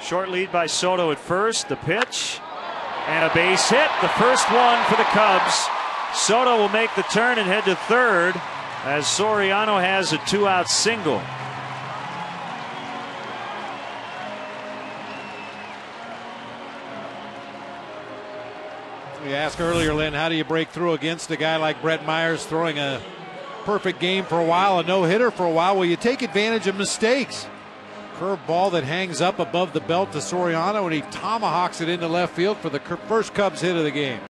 Short lead by Soto at first. The pitch and a base hit. The first one for the Cubs. Soto will make the turn and head to third as Soriano has a two out single. We asked earlier, Len, how do you break through against a guy like Brett Myers throwing a perfect game for a while, a no hitter for a while? Well, you take advantage of mistakes. Curve ball that hangs up above the belt to Soriano, and he tomahawks it into left field for the first Cubs hit of the game.